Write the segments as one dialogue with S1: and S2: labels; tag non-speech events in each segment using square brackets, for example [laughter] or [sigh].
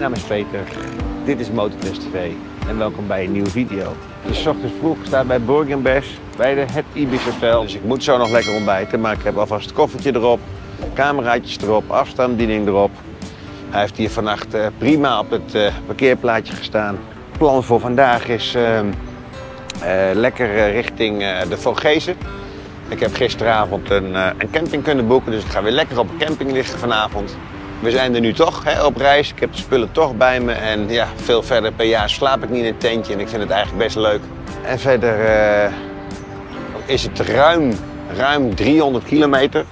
S1: naam is Peter, dit is Motortest TV en welkom bij een nieuwe video. 's ochtends vroeg, ik sta bij Borg bij de Het Ibis Hotel. Dus ik moet zo nog lekker ontbijten, maar ik heb alvast het koffertje erop, cameraatjes erop, afstandsbediening erop. Hij heeft hier vannacht eh, prima op het eh, parkeerplaatje gestaan. Het plan voor vandaag is ehm, eh, lekker richting de Vogezen. Ik heb gisteravond een, een camping kunnen boeken, dus ik ga weer lekker op een camping liggen vanavond. We zijn er nu toch hè, op reis. Ik heb de spullen toch bij me. En ja, veel verder per jaar slaap ik niet in een tentje. En ik vind het eigenlijk best leuk. En verder eh, is het ruim, ruim 300 kilometer.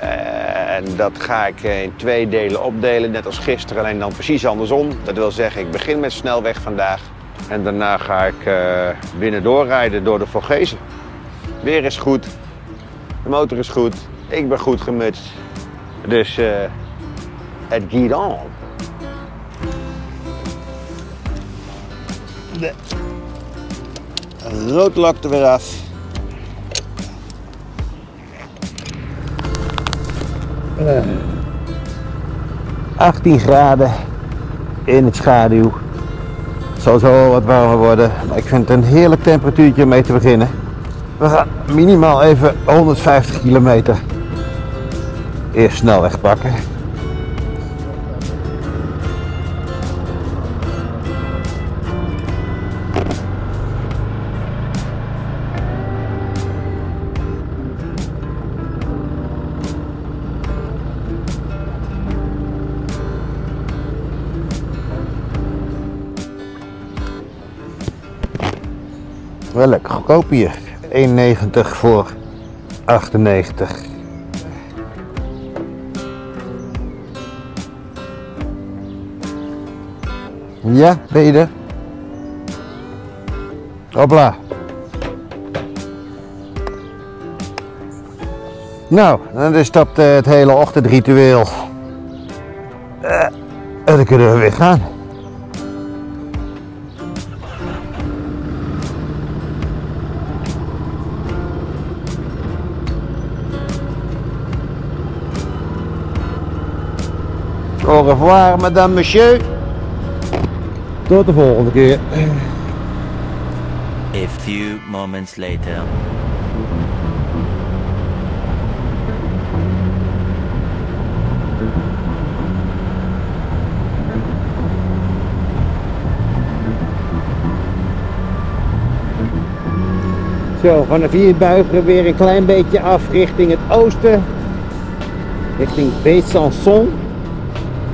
S1: Eh, en dat ga ik eh, in twee delen opdelen. Net als gisteren, alleen dan precies andersom. Dat wil zeggen, ik begin met snelweg vandaag. En daarna ga ik eh binnen doorrijden door de Vogezen. Weer is goed. De motor is goed. Ik ben goed gemutst. Dus... eh, het guidon. De roodlak er weer af. Eh, 18 graden in het schaduw. Het zal zo wel wat warmer worden, maar ik vind het een heerlijk temperatuurtje om mee te beginnen. We gaan minimaal even 150 kilometer. Eerst snelweg pakken. Wel lekker hier. 1,90 voor 98. Ja, ben je er? Hopla. Nou, dan is dat eh, het hele ochtendritueel. Eh, en dan kunnen we weer gaan. Revoir, madame, monsieur. Tot de volgende keer.
S2: A few moments later.
S1: Zo, vanaf hier buigen we weer een klein beetje af richting het oosten. Richting Besançon.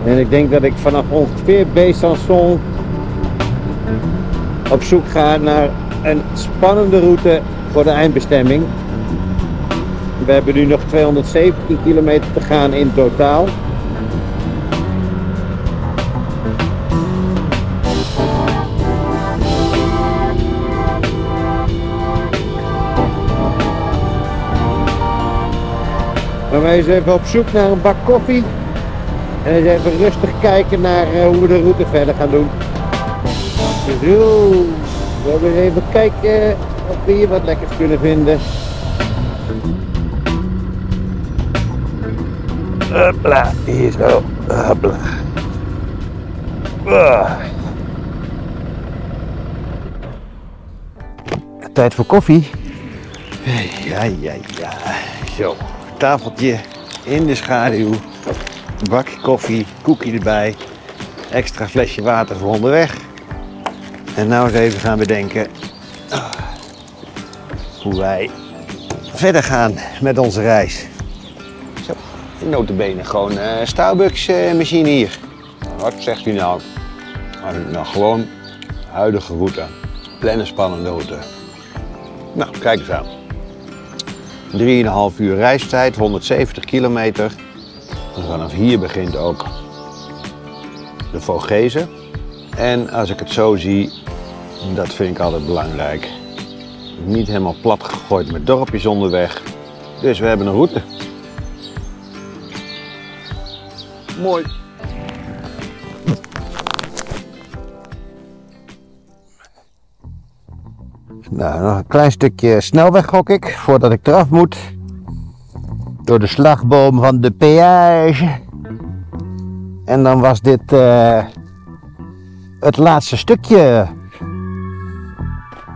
S1: En ik denk dat ik vanaf ongeveer Besançon op zoek ga naar een spannende route voor de eindbestemming. We hebben nu nog 217 kilometer te gaan in totaal. Dan we eens even op zoek naar een bak koffie. En eens even rustig kijken naar eh, hoe we de route verder gaan doen. Zo, we hebben even kijken of we hier wat lekkers kunnen vinden. Hopla, hier zo. Hopla. Ah. Tijd voor koffie. Ja, ja, ja. Zo, tafeltje in de schaduw. Een bakje koffie, koekje erbij. Extra flesje water voor onderweg. En nou eens even gaan bedenken ah, hoe wij verder gaan met onze reis. Zo, notabene gewoon uh, Starbucks eh, machine hier. Wat zegt u nou? Nou gewoon huidige route. Plannen spannende route. Nou, kijk eens aan. 3,5 uur reistijd, 170 kilometer. En vanaf hier begint ook de Vogezen. En als ik het zo zie, dat vind ik altijd belangrijk. Niet helemaal plat gegooid met dorpjes onderweg. Dus we hebben een route. Mooi. Nou, nog een klein stukje snelweg gok ik, voordat ik eraf moet. Door de slagboom van de peage. En dan was dit eh, het laatste stukje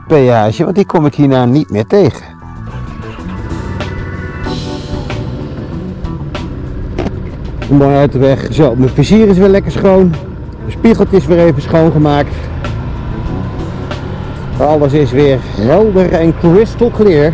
S1: peage, want die kom ik hierna niet meer tegen. Mooi uit de weg. Zo, mijn plezier is weer lekker schoon. De spiegeltje is weer even schoongemaakt. Alles is weer helder en crystal clear.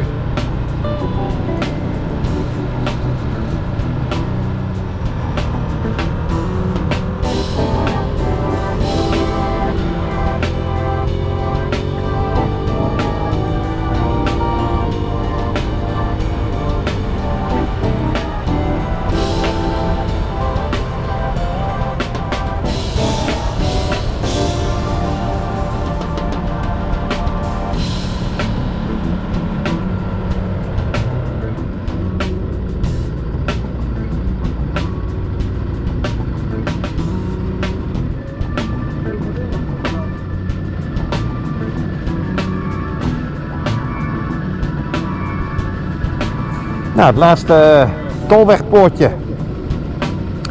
S1: Nou, het laatste eh, tolwegpoortje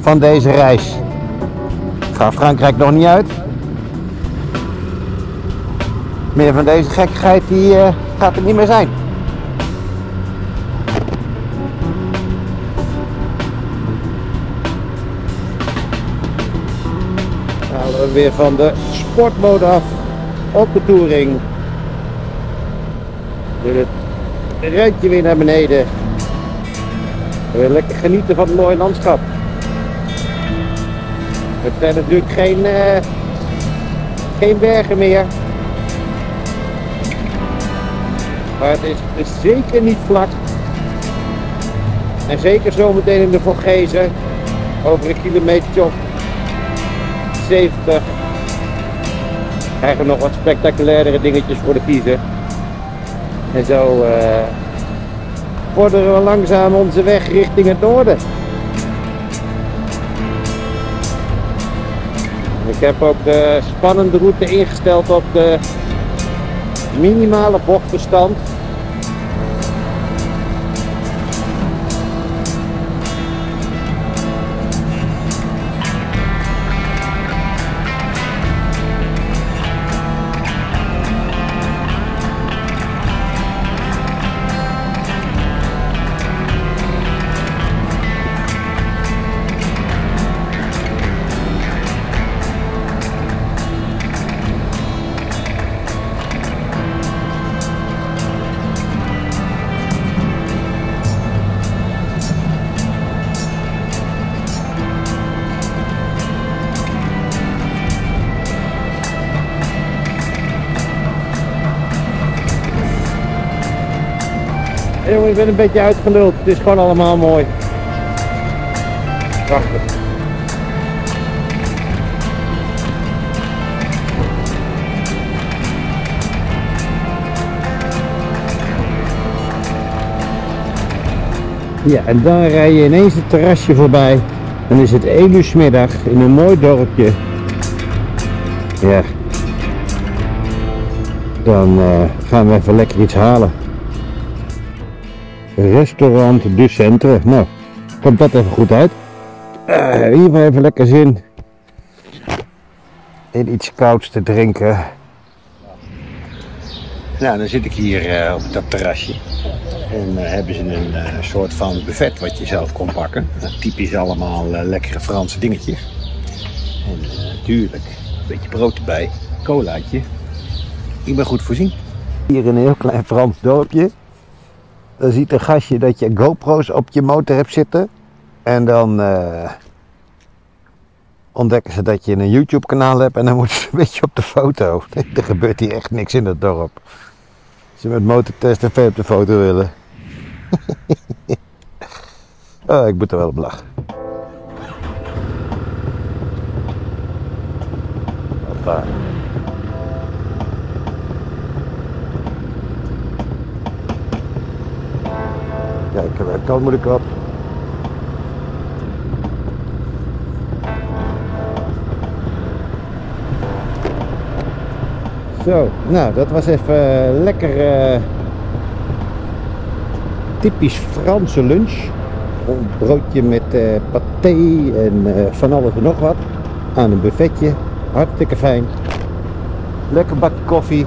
S1: van deze reis. Ik ga Frankrijk nog niet uit. Meer van deze gekkigheid die uh, gaat er niet meer zijn. Halen we weer van de sportmode af op de touring. Weer het randje weer naar beneden. Weer lekker genieten van het mooie landschap. Het zijn natuurlijk geen, uh, geen bergen meer. Maar het is, het is zeker niet vlak. En zeker zometeen in de Vogezen, over een kilometer of 70, krijgen we nog wat spectaculairdere dingetjes voor de kiezer. En zo uh, vorderen we langzaam onze weg richting het noorden. Ik heb ook de spannende route ingesteld op de minimale bochtbestand. Ik ben een beetje uitgeluld. Het is gewoon allemaal mooi. Prachtig. Ja, en dan rij je ineens het terrasje voorbij. Dan is het 1 uur middag in een mooi dorpje. Ja. Dan uh, gaan we even lekker iets halen. Restaurant Du Centre. Nou, komt dat even goed uit. Uh, in ieder geval even lekker zin in iets kouds te drinken. Nou, dan zit ik hier uh, op dat terrasje. En uh, hebben ze een soort van buffet wat je zelf kon pakken. typisch allemaal lekkere Franse dingetjes. En natuurlijk een beetje brood erbij, colaatje. Ik ben goed voorzien. Hier in een heel klein Frans dorpje. Dan ziet een gastje dat je GoPro's op je motor hebt zitten. En dan uh, ontdekken ze dat je een YouTube kanaal hebt en dan moeten ze een [laughs] beetje op de foto. [laughs] er gebeurt hier echt niks in het dorp. Ze met motortest even op de foto willen. [laughs] oh, ik moet er wel op lachen. Hoppa. Kijk, welke kant moet ik op? Zo, nou dat was even uh, lekker uh, typisch Franse lunch. Een broodje met uh, paté en van alles en nog wat. Aan een buffetje. Hartstikke fijn. Lekker bakje koffie.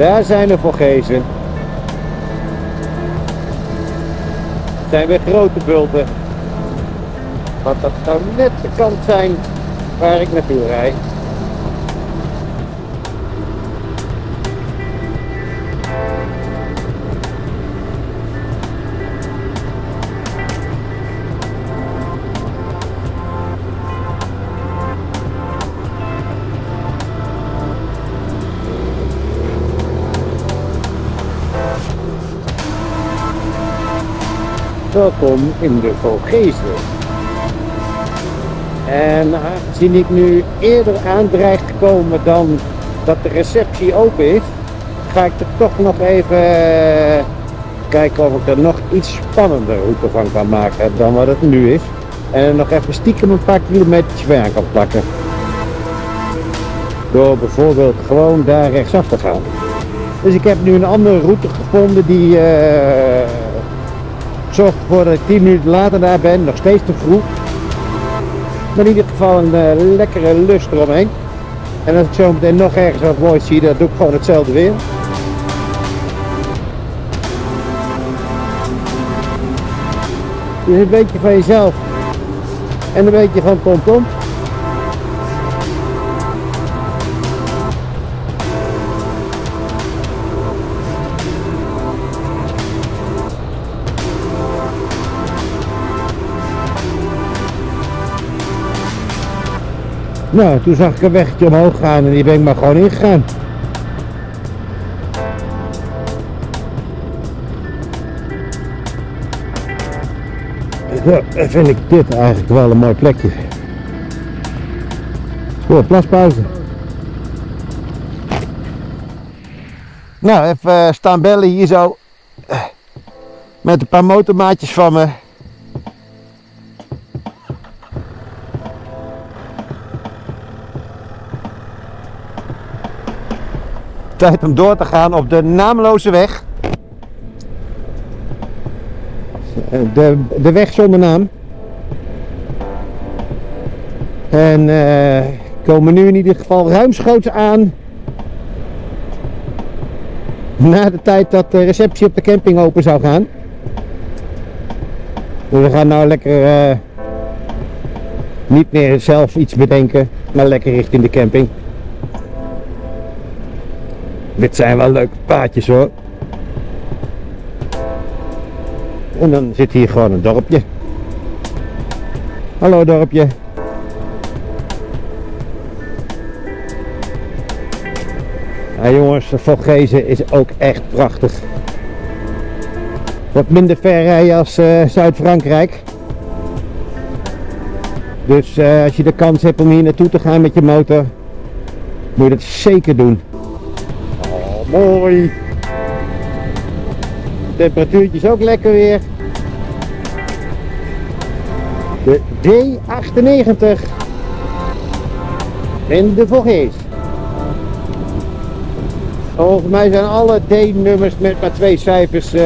S1: Daar zijn de Vogezen. zijn weer grote bulten. Want dat zou net de kant zijn waar ik naartoe rijd. Welkom in de Vogezen. En aangezien ik nu eerder aandreig te komen dan dat de receptie open is, ga ik er toch nog even kijken of ik er nog iets spannender route van kan maken dan wat het nu is. En nog even stiekem een paar kilometers aan kan plakken. Door bijvoorbeeld gewoon daar rechtsaf te gaan. Dus ik heb nu een andere route gevonden die uh, zorgt ervoor dat ik 10 minuten later daar ben, nog steeds te vroeg. Maar in ieder geval een uh, lekkere lust eromheen. En als ik zo meteen nog ergens wat moois zie, dan doe ik gewoon hetzelfde weer. Dus een beetje van jezelf en een beetje van TomTom. Tom. Nou, toen zag ik een weggetje omhoog gaan en die ben ik maar gewoon ingegaan. Ja, vind ik dit eigenlijk wel een mooi plekje. Voor plaspauze. Nou, even uh, staan bellen hier zo. Met een paar motormaatjes van me. Tijd om door te gaan op de naamloze weg. De, de weg zonder naam. En uh, komen nu in ieder geval ruimschoots aan. Na de tijd dat de receptie op de camping open zou gaan. Dus we gaan nou lekker uh, niet meer zelf iets bedenken, maar lekker richting de camping. Dit zijn wel leuke paadjes hoor. En dan zit hier gewoon een dorpje. Hallo dorpje. Ja jongens, Vogezen is ook echt prachtig. Wat minder ver rijden als uh, Zuid-Frankrijk. Dus uh, als je de kans hebt om hier naartoe te gaan met je motor, moet je dat zeker doen. Mooi. Temperatuurtje is ook lekker weer. De D98 in de Vogees. Volgens mij zijn alle D-nummers met maar twee cijfers uh,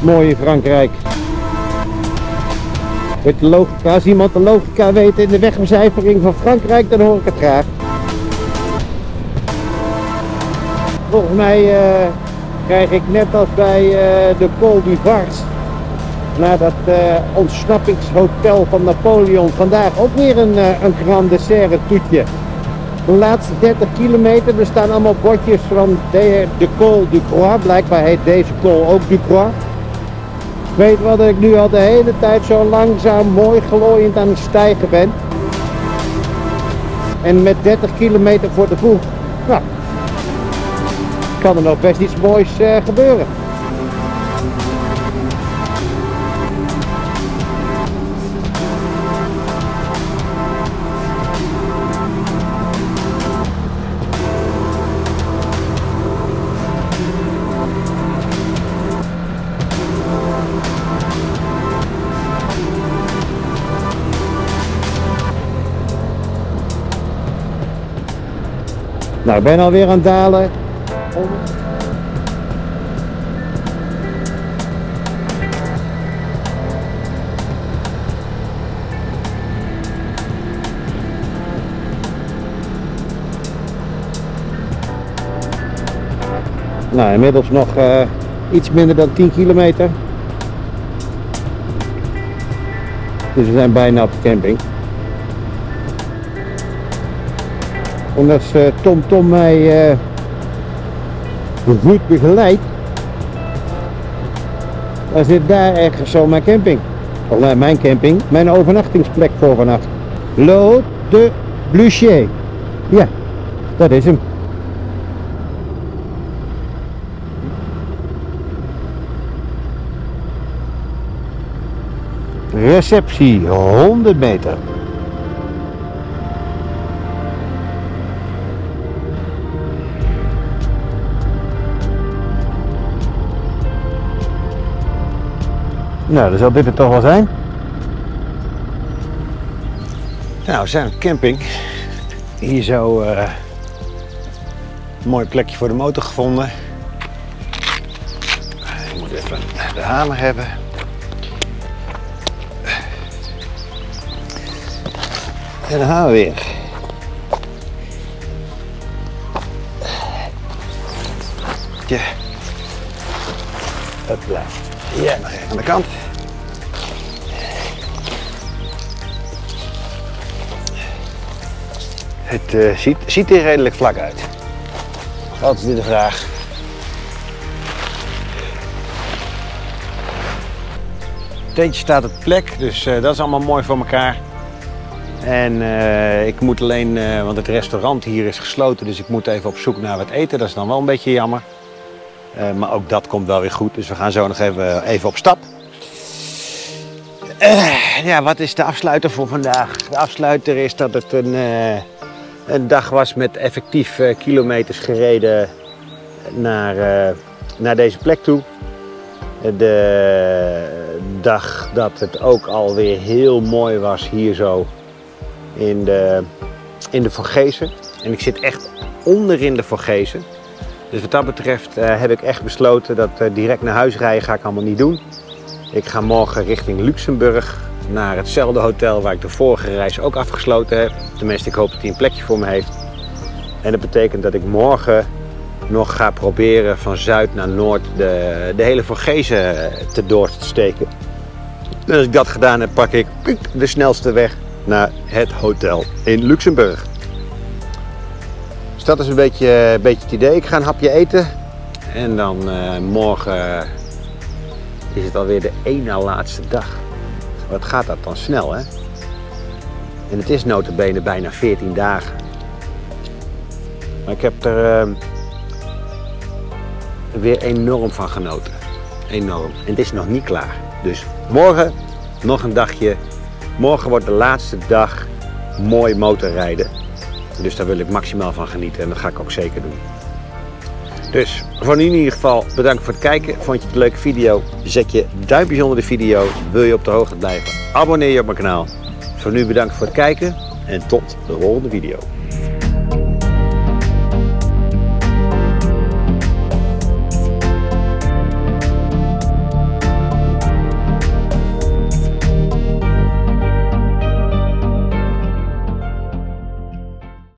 S1: mooi in Frankrijk. Als iemand de logica weet in de wegbecijfering van Frankrijk, dan hoor ik het graag. Volgens mij uh, krijg ik net als bij uh, de Col du Vars, naar dat uh, ontsnappingshotel van Napoleon, vandaag ook weer een, een grand toetje. De laatste 30 kilometer, er staan allemaal bordjes van de, de Col du Croix, blijkbaar heet deze col ook du Croix. Weet wat ik nu al de hele tijd zo langzaam mooi glooiend aan het stijgen ben. En met 30 kilometer voor de voet. Nou, kan er nog best iets moois eh, gebeuren. Nou, ik ben alweer aan het dalen. Nou, inmiddels nog uh, iets minder dan 10 kilometer. Dus we zijn bijna op de camping. Omdat uh, Tom Tom mij uh, goed begeleidt. Dan zit daar ergens zo mijn camping. Of mijn camping, mijn overnachtingsplek voor vannacht. Lot de Blucher. Ja, dat is hem. Receptie 100 meter. Nou, dan zal dit het toch wel zijn. Nou, we zijn op camping. Hier zo uh, een mooi plekje voor de motor gevonden. Ik moet even de hamer hebben. En dan gaan we weer. Ja. Hopla. Ja, nog even aan de kant. Het uh, ziet, ziet er redelijk vlak uit. Wat is nu de vraag? Het tentje staat op plek, dus uh, dat is allemaal mooi voor elkaar. En uh, ik moet alleen, want het restaurant hier is gesloten, dus ik moet even op zoek naar wat eten. Dat is dan wel een beetje jammer. Uh, maar ook dat komt wel weer goed, dus we gaan zo nog even, even op stap. ja, wat is de afsluiter voor vandaag? De afsluiter is dat het een, een dag was met effectief kilometers gereden naar, naar deze plek toe. De dag dat het ook alweer heel mooi was hier zo in de, in de Vorgezen. En ik zit echt onderin de Vorgezen. Dus wat dat betreft uh, heb ik echt besloten dat uh, direct naar huis rijden ga ik allemaal niet doen. Ik ga morgen richting Luxemburg naar hetzelfde hotel waar ik de vorige reis ook afgesloten heb. Tenminste, ik hoop dat hij een plekje voor me heeft. En dat betekent dat ik morgen nog ga proberen van zuid naar noord de, de hele Vorgezen te door te steken. En als ik dat gedaan heb, pak ik de snelste weg naar het hotel in Luxemburg. Dus dat is een beetje, een beetje het idee. Ik ga een hapje eten en dan uh, morgen is het alweer de ene laatste dag. Wat gaat dat dan snel, hè? En het is notabene bijna 14 dagen. Maar ik heb er uh, weer enorm van genoten. Enorm. En het is nog niet klaar. Dus morgen nog een dagje Morgen wordt de laatste dag mooi motorrijden. Dus daar wil ik maximaal van genieten en dat ga ik ook zeker doen. Dus voor nu in ieder geval bedankt voor het kijken. Vond je het een leuke video? Zet je duimpjes onder de video. Wil je op de hoogte blijven? Abonneer je op mijn kanaal. Voor nu bedankt voor het kijken en tot de volgende video.